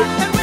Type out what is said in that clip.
When